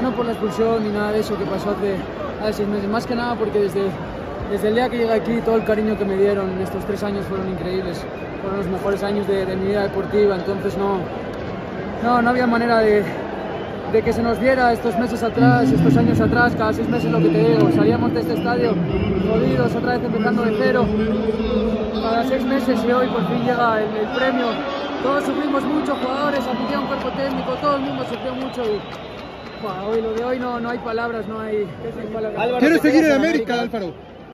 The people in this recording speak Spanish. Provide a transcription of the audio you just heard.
no por la expulsión ni nada de eso que pasó hace, seis meses, más que nada porque desde, desde el día que llegué aquí todo el cariño que me dieron en estos tres años fueron increíbles, fueron los mejores años de, mi vida deportiva, entonces no, no, no había manera de, de que se nos viera estos meses atrás, estos años atrás, cada seis meses lo que te digo, salíamos de este estadio jodidos, otra vez empezando de cero, cada seis meses y hoy por fin llega el, el premio. Todos sufrimos mucho, jugadores, afición, cuerpo técnico, todo el mundo sufrió mucho y hoy lo de hoy no, no hay palabras, no hay, palabras. ¿Quieres seguir en América, Álvaro?